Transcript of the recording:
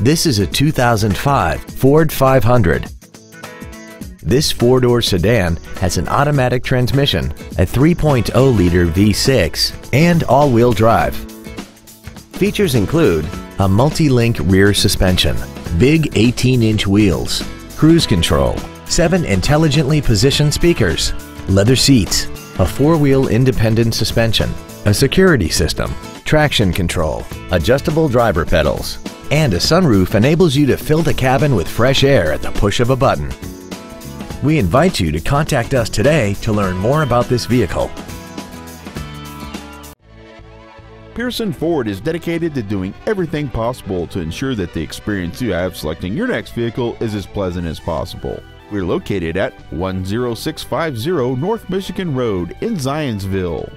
This is a 2005 Ford 500. This four-door sedan has an automatic transmission, a 3.0-liter V6, and all-wheel drive. Features include a multi-link rear suspension, big 18-inch wheels, cruise control, seven intelligently positioned speakers, leather seats, a four-wheel independent suspension, a security system, traction control, adjustable driver pedals, and a sunroof enables you to fill the cabin with fresh air at the push of a button. We invite you to contact us today to learn more about this vehicle. Pearson Ford is dedicated to doing everything possible to ensure that the experience you have selecting your next vehicle is as pleasant as possible. We're located at 10650 North Michigan Road in Zionsville.